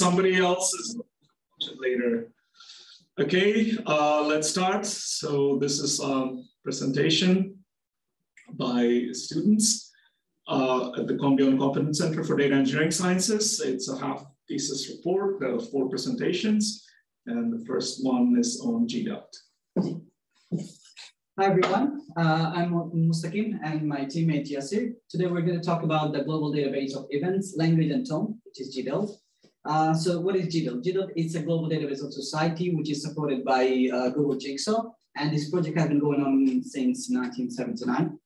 somebody else is later. Okay, uh, let's start. So this is a presentation by students uh, at the Combient Competence Center for Data Engineering Sciences. It's a half thesis report, there are four presentations, and the first one is on GDELT. Hi everyone, uh, I'm Mustaqim and my teammate Yasir. Today we're going to talk about the global database of events, language and tone, which is GDELT. Uh, so what is GDELT? GDELT is a global database of society, which is supported by uh, Google Jigsaw. And this project has been going on since 1979.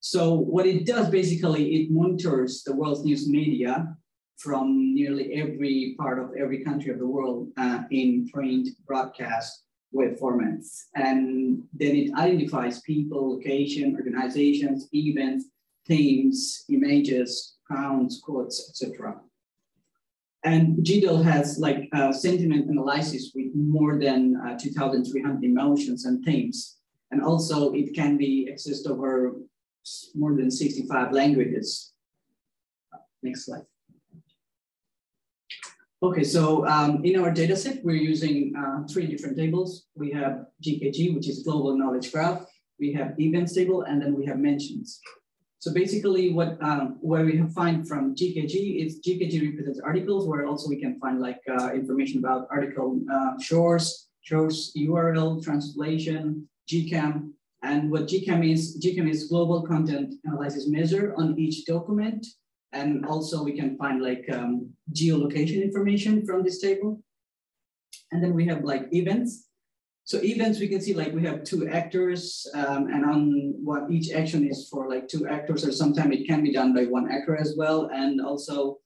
So what it does basically, it monitors the world's news media from nearly every part of every country of the world uh, in print, broadcast, web formats. And then it identifies people, location, organizations, events, themes, images, counts, quotes, etc. And GDELT has like uh, sentiment analysis with more than uh, 2,300 emotions and themes. And also it can be accessed over more than 65 languages. Next slide. Okay, so um, in our dataset, we're using uh, three different tables. We have GKG, which is Global Knowledge Graph. We have Events table, and then we have mentions. So basically what um, where we have find from GKG is GKG represents articles where also we can find like uh, information about article uh, source, source URL, translation, GCAM. And what GCAM is, GCAM is global content analysis measure on each document. And also we can find like um, geolocation information from this table. And then we have like events. So events, we can see like we have two actors um, and on what each action is for like two actors or sometimes it can be done by one actor as well. And also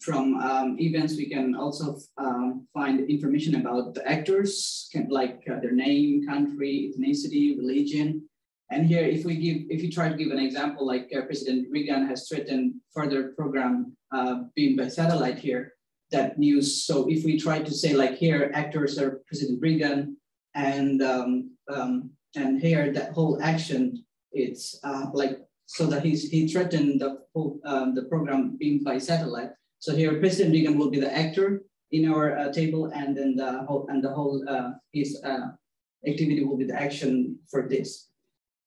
from um, events, we can also um, find information about the actors, can, like uh, their name, country, ethnicity, religion. And here, if we give, if you try to give an example, like uh, President Reagan has threatened further program uh, being by satellite here, that news. So if we try to say like here, actors are President Reagan, and um, um, and here that whole action it's uh, like so that he's he threatened the whole um, the program being by satellite. So here President Reagan will be the actor in our uh, table, and then the whole and the whole uh, his uh, activity will be the action for this.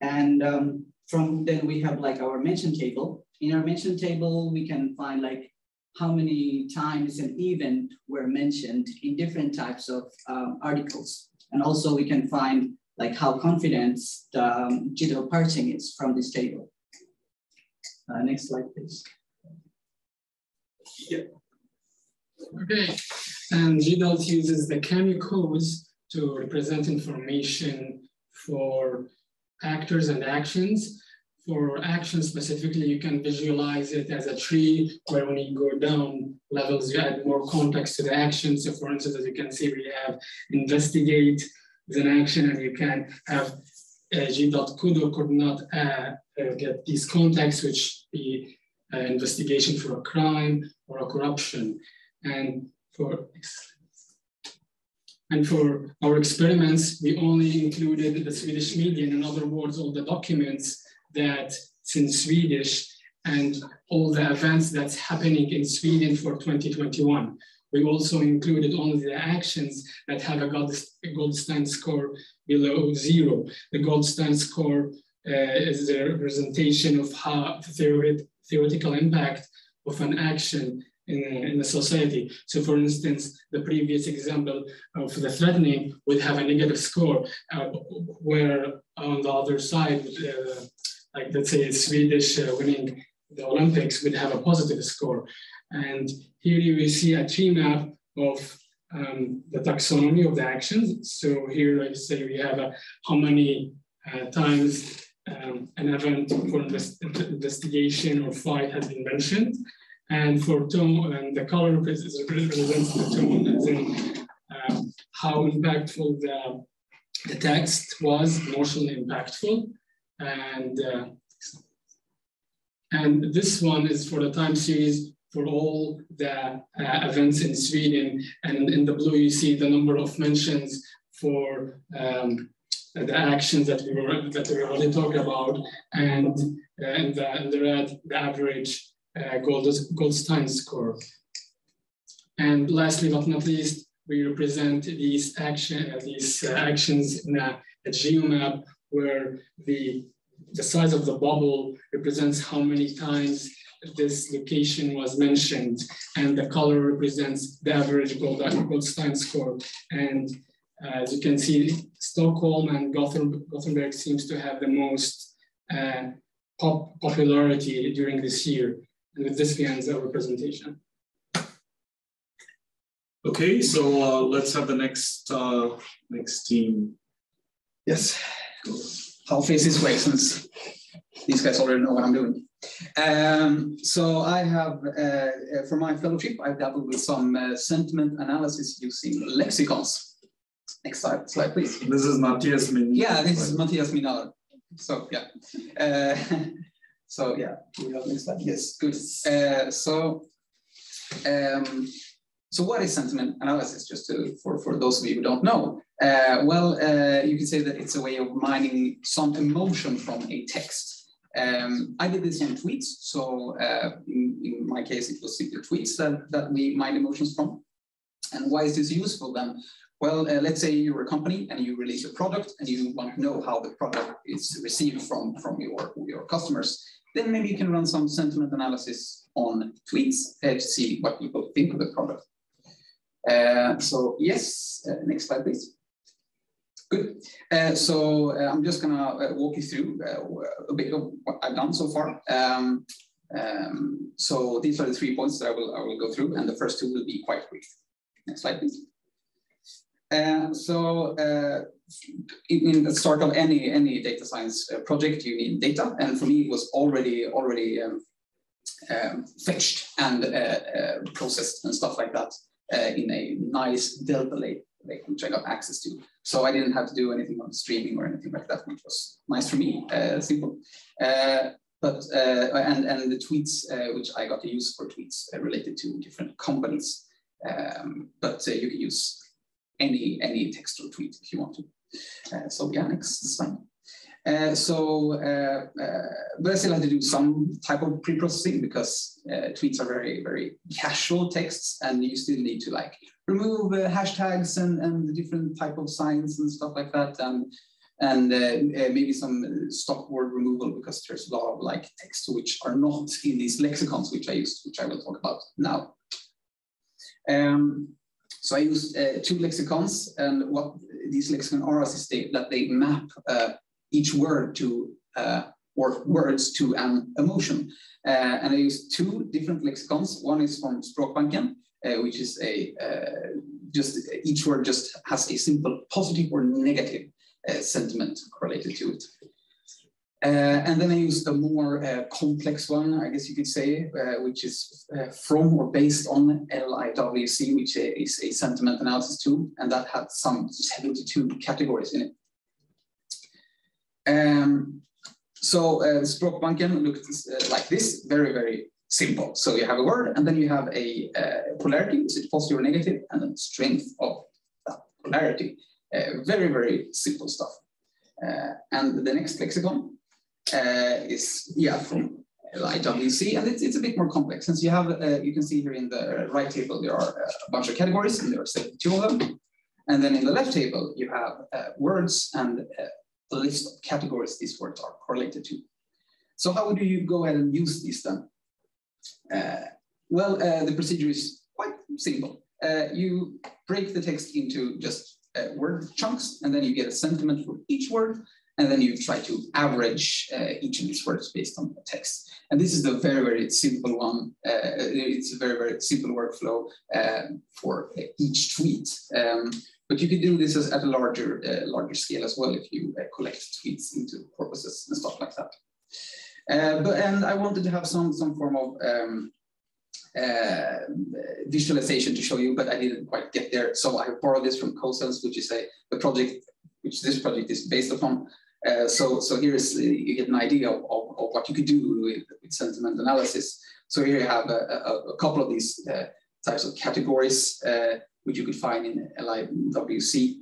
And um, from then we have like our mention table. In our mention table, we can find like how many times an event were mentioned in different types of um, articles. And also we can find like how confident the um, parsing is from this table. Uh, next slide, please. Yeah. Okay, and GDELT uses the CAMEO codes to represent information for actors and actions. For action specifically, you can visualize it as a tree where when you go down levels, you add more context to the action. So for instance, as you can see, we have investigate is an action and you can have uh, g.could or could not uh, uh, get these contexts, which be uh, investigation for a crime or a corruption. And for and for our experiments, we only included the Swedish media, in other words, all the documents that's in Swedish and all the events that's happening in Sweden for 2021. We also included only the actions that have a Goldstein score below zero. The Goldstein score uh, is the representation of how the theoretical impact of an action in, in the society. So for instance, the previous example of the threatening would have a negative score, uh, where on the other side, uh, like let's say Swedish uh, winning the Olympics would have a positive score. And here you will see a tree map of um, the taxonomy of the actions. So here, I say we have a, how many uh, times um, an event for invest investigation or fight has been mentioned. And for tone, and the color represents the tone, as in um, how impactful the, the text was, emotionally impactful. And, uh, and this one is for the time series for all the uh, events in Sweden. And in the blue, you see the number of mentions for um, the actions that we were that we already talked about, and uh, in, the, in the red, the average uh, Gold, Goldstein score. And lastly but not least, we represent these action, these uh, actions in a, a geomap where the, the size of the bubble represents how many times this location was mentioned, and the color represents the average Gold, Goldstein score. And uh, as you can see, Stockholm and Gothenburg seems to have the most uh, pop popularity during this year. And with this, we end our presentation. Okay, so uh, let's have the next uh, next team. Yes, I'll face this way since these guys already know what I'm doing. Um, so I have, uh, for my fellowship, I've dabbled with some uh, sentiment analysis using lexicons. Next slide, slide please. This is Matthias Min. Yeah, this is Matthias Minaller. So yeah, uh, so yeah, we have next slide. Yes, good. Uh, so, um, so what is sentiment analysis? Just to, for for those of you who don't know, uh, well, uh, you can say that it's a way of mining some emotion from a text. Um, I did this on tweets. So uh, in, in, my case, it was simply tweets that, that we mine emotions from. And why is this useful then? Well, uh, let's say you're a company and you release a product and you want to know how the product is received from, from your, your customers. Then maybe you can run some sentiment analysis on tweets uh, to see what people think of the product. Uh, so yes, uh, next slide, please. Good. Uh, so uh, I'm just gonna uh, walk you through uh, a bit of what I've done so far. Um, um, so these are the three points that I will, I will go through, and the first two will be quite brief. Next slide, please. So uh, in the start of any any data science project, you need data, and for me, it was already already um, um fetched and processed and stuff like that in a nice Delta Lake which I got access to. So I didn't have to do anything on streaming or anything like that, which was nice for me, uh, simple. Uh, but uh, and and the tweets uh, which I got to use for tweets uh, related to different companies. Um, but uh, you can use any any text or tweet if you want to. so yeah, next slide. Uh, so, uh, uh, but I still had to do some type of pre-processing because tweets are very, very casual texts and you still need to like remove uh, hashtags and, and the different type of signs and stuff like that. And, and uh, uh, maybe some stop word removal because there's a lot of like text which are not in these lexicons which I used, which I will talk about now. Um, so I used uh, two lexicons and what these lexicons are is they, that they map uh, each word to uh, or words to an emotion. and I used two different lexicons. One is from Språkbanken, uh, which is a uh, just each word just has a simple positive or negative uh, sentiment correlated to it. Uh, and then I used a more uh, complex one, I guess you could say, uh, which is from or based on LIWC, which is a sentiment analysis tool, and that had some 72 categories in it. Um, so uh, Språkbanken looked like this, very, very simple. So you have a word, and then you have a uh, polarity, is it positive or negative, and then strength of that polarity. Uh, very, very simple stuff. Uh, and the next lexicon uh, is, yeah, from LIWC, and it's, it's a bit more complex. Since you have, uh, you can see here in the right table, there are uh, a bunch of categories, and there are 72 of them. And then in the left table, you have words and a list of categories these words are correlated to. So how do you go ahead and use these then? Uh, well, uh, the procedure is quite simple. Uh, you break the text into just word chunks, and then you get a sentiment for each word, and then you try to average uh, each of these words based on the text. And this is the very, very simple one. Uh, it's a very, very simple workflow uh, for each tweet. Um, but you could do this as, at a larger, larger scale as well if you collect tweets into corpuses and stuff like that. Uh, but and I wanted to have some some form of um, uh, visualization to show you, but I didn't quite get there. So I borrowed this from CoSense, which is a the project which this project is based upon. Uh, so so here is you get an idea of, of, of what you could do with, with, sentiment analysis. So here you have a, a, a couple of these uh, types of categories uh, which you could find in LIWC.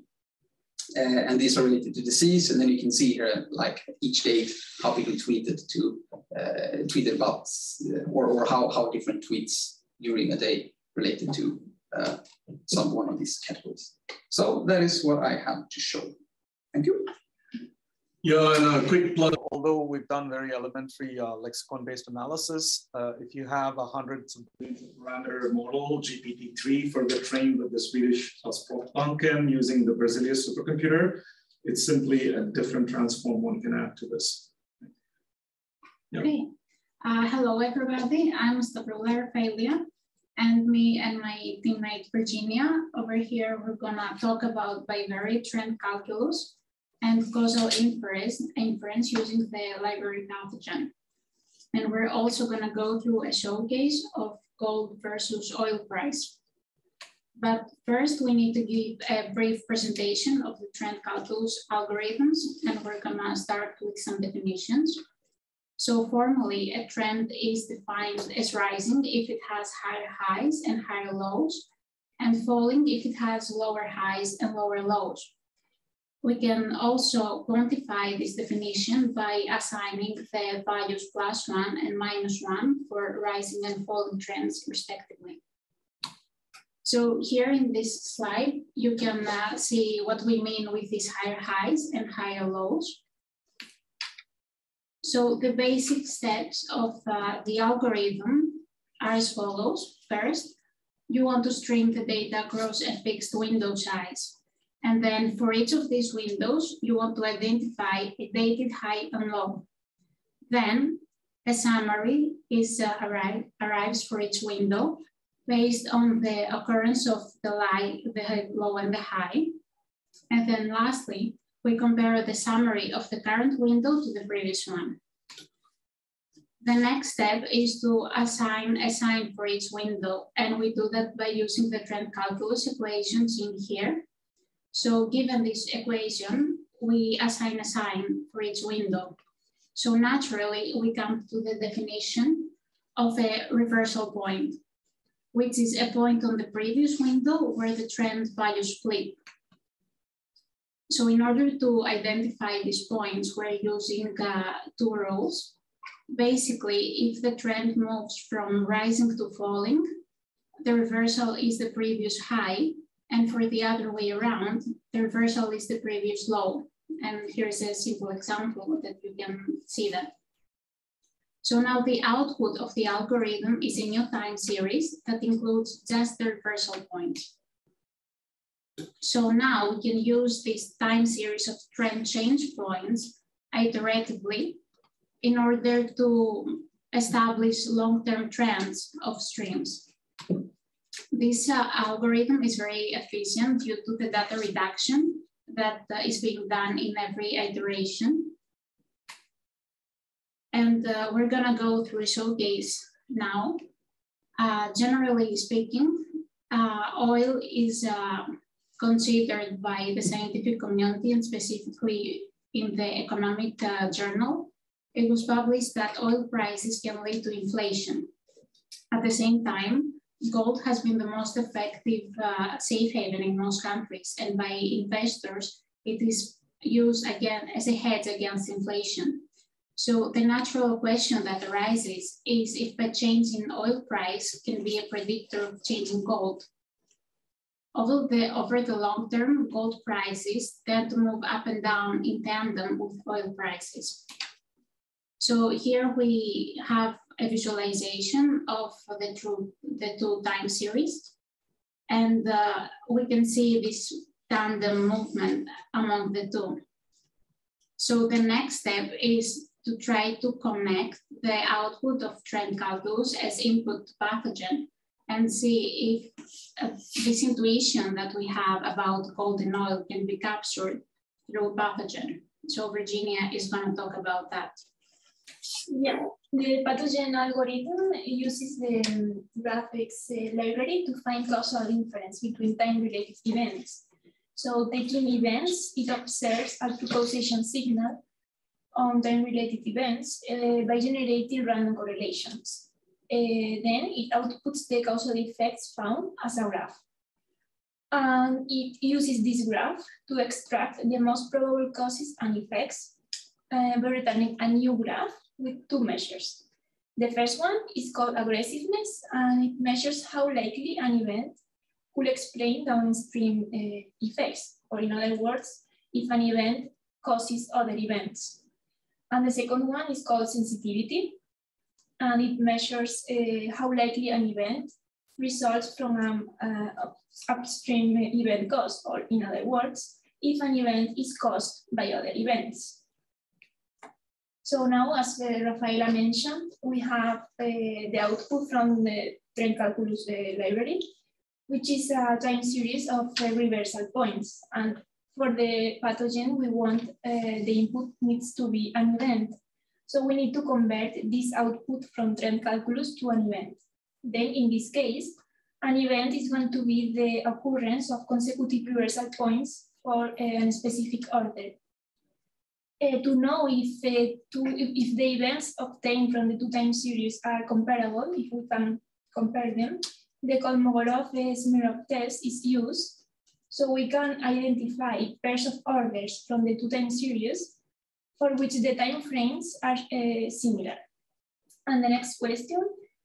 Uh, and these are related to disease. And then you can see here, like each day, how people tweeted to uh, tweeted about, uh, or, or how, how different tweets during a day related to uh, some one of these categories. So that is what I have to show. Thank you. Yeah, and a quick plug. Although we've done very elementary uh, lexicon-based analysis, uh, if you have a hundred parameter model GPT-3 further trained with the Swedish Språkbanken using the Berzelius supercomputer, it's simply a different transform one can add to this. Yep. Okay. Uh, hello, everybody. I'm Stavroula Failure, and me and my teammate Virginia over here, we're gonna talk about bivariate trend calculus and causal inference, inference using the library pathogen. And we're also gonna go through a showcase of gold versus oil price. But first we need to give a brief presentation of the trend calculus algorithms and we're gonna start with some definitions. So formally, a trend is defined as rising if it has higher highs and higher lows, and falling if it has lower highs and lower lows. We can also quantify this definition by assigning the values plus one and minus one for rising and falling trends respectively. So here in this slide, you can uh, see what we mean with these higher highs and higher lows. So the basic steps of uh, the algorithm are as follows. First, you want to stream the data across a fixed window size. And then for each of these windows, you want to identify a dated high and low. Then a summary is uh, arrive, arrives for each window based on the occurrence of the, light, the low and the high. And then lastly, we compare the summary of the current window to the previous one. The next step is to assign a sign for each window, and we do that by using the trend calculus equations in here. So given this equation, we assign a sign for each window. So naturally, we come to the definition of a reversal point, which is a point on the previous window where the trend values flip. So in order to identify these points, we're using uh, two rules. Basically, if the trend moves from rising to falling, the reversal is the previous high, and for the other way around, the reversal is the previous low. And here's a simple example that you can see that. So now the output of the algorithm is a new time series that includes just the reversal point. So now we can use this time series of trend change points iteratively in order to establish long-term trends of streams. This uh, algorithm is very efficient due to the data reduction that uh, is being done in every iteration. And uh, we're gonna go through a showcase now. Uh, generally speaking, uh, oil is uh, considered by the scientific community and specifically in the economic journal. It was published that oil prices can lead to inflation. At the same time, gold has been the most effective uh, safe haven in most countries, and by investors, it is used again as a hedge against inflation. So the natural question that arises is if a change in oil price can be a predictor of changing gold. Although the, over the long term, gold prices tend to move up and down in tandem with oil prices. So here we have a visualization of the two, the two time series. And uh, we can see this tandem movement among the two. So the next step is to try to connect the output of trend calculus as input to pathogen and see if uh, this intuition that we have about golden oil can be captured through pathogen. So Virginia is gonna talk about that. Yeah, the pathogen algorithm uses the GraphX uh, library to find causal inference between time-related events. So taking events, it observes a causation signal on time-related events uh, by generating random correlations. Uh, then it outputs the causal effects found as a graph. And it uses this graph to extract the most probable causes and effects uh, by returning a new graph with two measures. The first one is called aggressiveness, and it measures how likely an event could explain downstream uh, effects, or in other words, if an event causes other events. And the second one is called sensitivity, and it measures uh, how likely an event results from an uh, upstream event cause, or in other words, if an event is caused by other events. So now, as uh, Rafaela mentioned, we have uh, the output from the Trend Calculus library, which is a time series of uh, reversal points. And for the pathogen, we want uh, the input needs to be an event. So we need to convert this output from trend calculus to an event. Then in this case, an event is going to be the occurrence of consecutive reversal points for a specific order. Uh, to know if, uh, to, if the events obtained from the two time series are comparable, if we can compare them, the Kolmogorov-Smirnov test is used so we can identify pairs of orders from the two time series for which the time frames are uh, similar. And the next question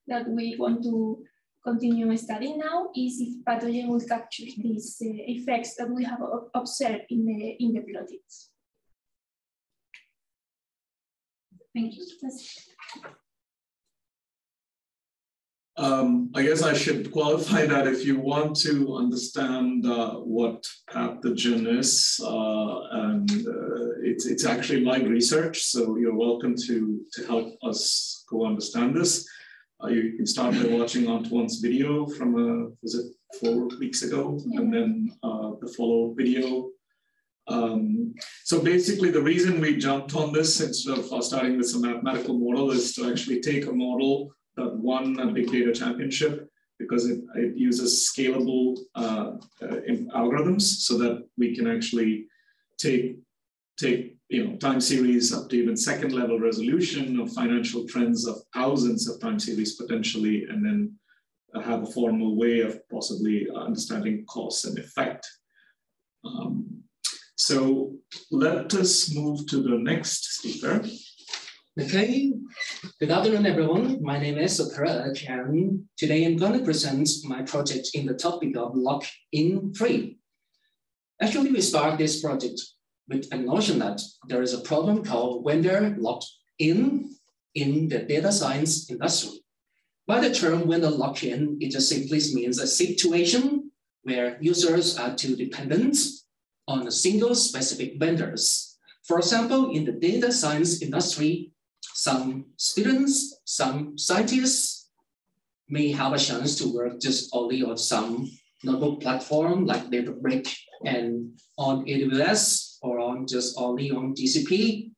that we want to continue studying now is if pathogen will capture these uh, effects that we have observed in the, in the plottings. Thank you. Um, I guess I should qualify that if you want to understand uh, what pathogen is, uh, and uh, it's, it's actually live research, so you're welcome to, to help us go understand this. Uh, you can start by watching Antoine's video from, uh, was it four weeks ago? Yeah. And then uh, the follow video. Um, so basically the reason we jumped on this instead of starting with a mathematical model is to actually take a model that won a big data championship because it, it uses scalable uh, uh, algorithms so that we can actually take take you know time series up to even second level resolution of financial trends of thousands of time series potentially and then have a formal way of possibly understanding cause and effect. Um, so let us move to the next speaker Okay, good afternoon, everyone. My name is and today I'm going to present my project in the topic of lock-in free. Actually, we start this project with a notion that there is a problem called vendor lock-in in the data science industry. By the term vendor lock-in, it just simply means a situation where users are too dependent on single specific vendors. For example, in the data science industry, some students, some scientists may have a chance to work just only on some notebook platform like Databricks and on AWS or on just only on GCP.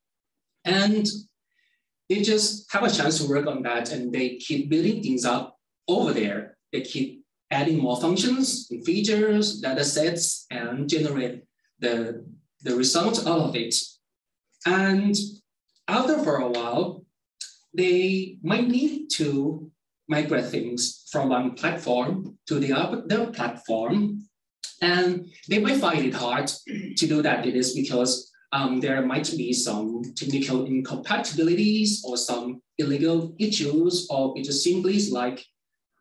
And they just have a chance to work on that and they keep building things up over there. They keep adding more functions and features, data sets, and generate the, the result out of it. And after for a while, they might need to migrate things from one platform to the other platform. And they might find it hard to do that. It is because um, there might be some technical incompatibilities or some illegal issues, or it just simply is like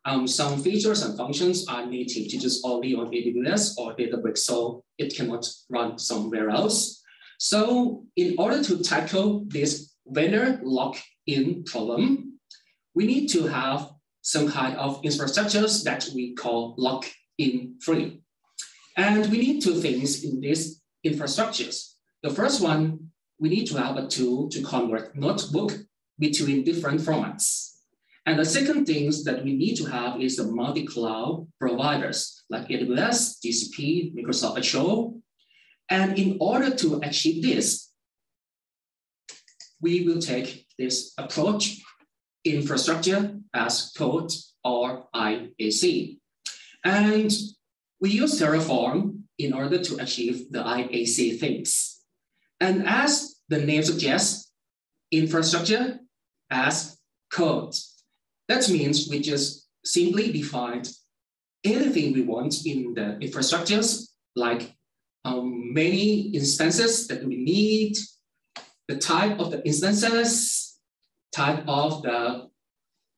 um, some features and functions are native to just only on AWS or Databricks, so it cannot run somewhere else. So in order to tackle this vendor lock-in problem, we need to have some kind of infrastructures that we call lock-in free. And we need two things in these infrastructures. The first one, we need to have a tool to convert notebook between different formats. And the second things that we need to have is the multi-cloud providers like AWS, GCP, Microsoft Azure, and in order to achieve this, we will take this approach, infrastructure as code or IAC. And we use Terraform in order to achieve the IAC things. And as the name suggests, infrastructure as code. That means we just simply define anything we want in the infrastructures like um, many instances that we need, the type of the instances, type of the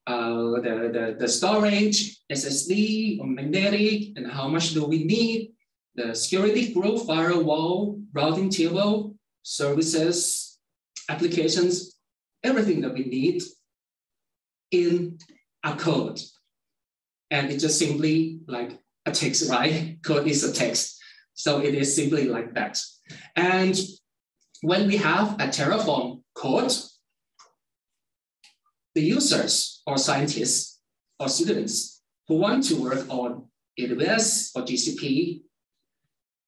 uh, the, the, the storage, SSD or magnetic, and how much do we need, the security group, firewall, routing table, services, applications, everything that we need in a code. And it's just simply like a text, right? Code is a text. So it is simply like that. And when we have a Terraform code, the users or scientists or students who want to work on AWS or GCP,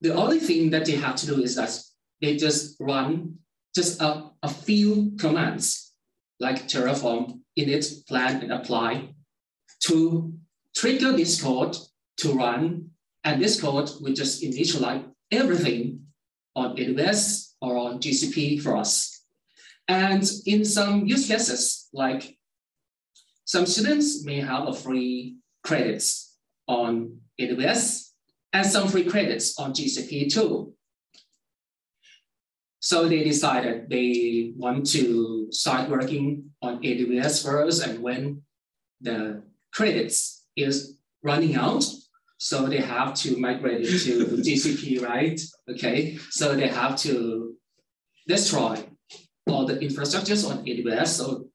the only thing that they have to do is that they just run just a, a few commands like Terraform, init, plan, and apply to trigger this code to run. And this code will just initialize everything on AWS or on GCP for us. And in some use cases, like some students may have a free credits on AWS and some free credits on GCP too. So they decided they want to start working on AWS first and when the credits is running out, so they have to migrate it to GCP, right? Okay, so they have to destroy all the infrastructures on AWS. So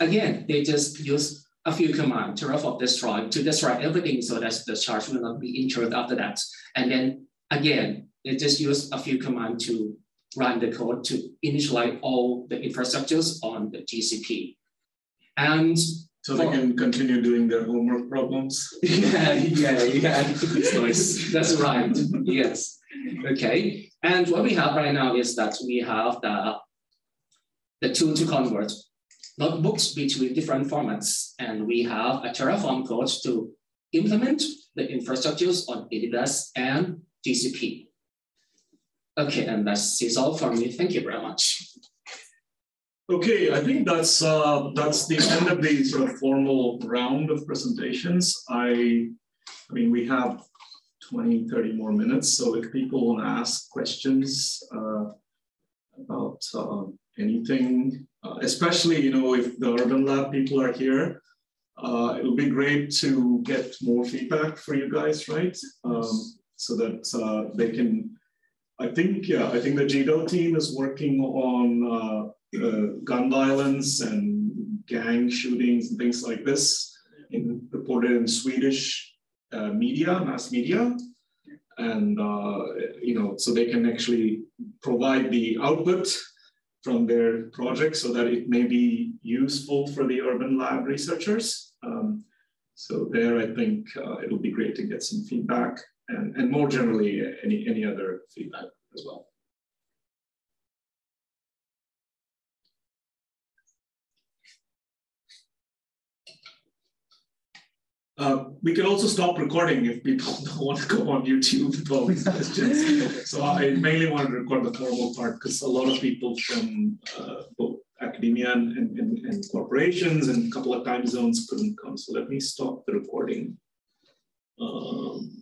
again, they just use a few commands, Terraform destroy, to destroy everything so that the charge will not be incurred after that. And then again, they just use a few commands to run the code to initialize all the infrastructures on the GCP. And so they can continue doing their homework problems. yeah, yeah, yeah. nice. That's right. Yes. Okay. And what we have right now is that we have the the tool to convert notebooks between different formats, and we have a Terraform code to implement the infrastructures on AWS and GCP. Okay, and that's, that's all for me. Thank you very much. Okay, I think that's uh, that's the end of the sort of formal round of presentations. I, I mean, we have 20, 30 more minutes. So if people want to ask questions uh, about uh, anything, uh, especially, you know, if the Urban Lab people are here, uh, it'll be great to get more feedback for you guys, right? Um, so that uh, they can, I think, yeah, I think the GDO team is working on uh, gun violence and gang shootings and things like this in, reported in Swedish uh, media, mass media. And, uh, you know, so they can actually provide the output from their project so that it may be useful for the urban lab researchers. Um, so there, I think uh, it'll be great to get some feedback and, and more generally, any, any other feedback as well. Uh, we can also stop recording if people don't want to go on YouTube with all these questions. so I mainly wanted to record the formal part because a lot of people from uh, both academia and, and, and, corporations and a couple of time zones couldn't come. So let me stop the recording. Um,